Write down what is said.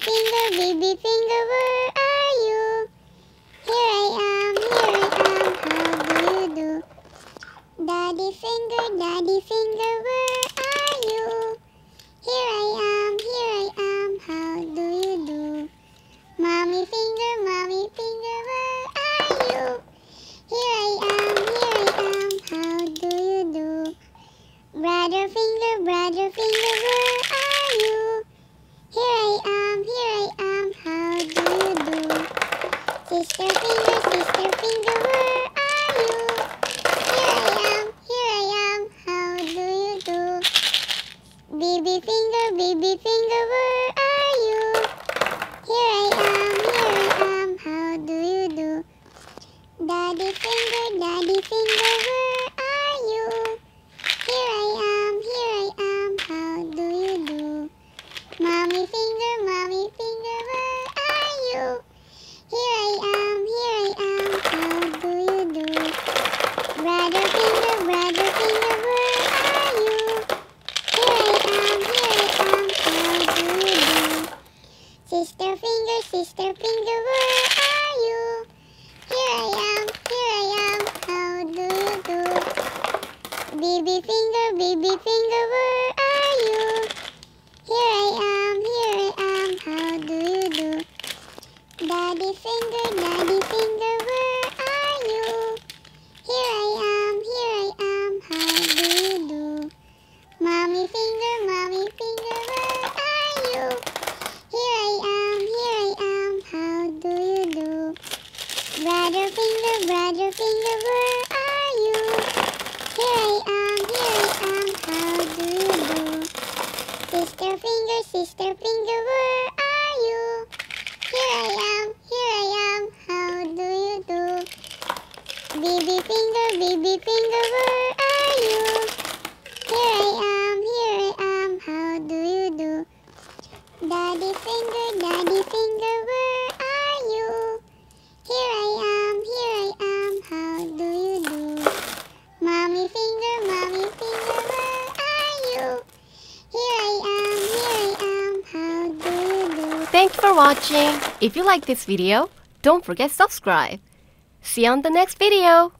finger, baby finger, where are you? Here I am, here I am, how do you do? Daddy finger, daddy finger, where are you? Here I am, Sister finger, sister finger, where are you? Here I am, here I am, how do you do? Baby finger, baby finger, where are you? Here I am, here I am, how do you do? Daddy finger, daddy finger, where Sister finger, sister finger, where are you? Here I am, here I am, how do you do? Baby finger, baby finger, where Brother finger, brother finger, where are you? Here I am, here I am, how do you do? Sister finger, sister finger, where are you? Here I am, here I am, how do you do? Baby finger, baby finger, where Thank you for watching. If you like this video, don't forget to subscribe. See you on the next video.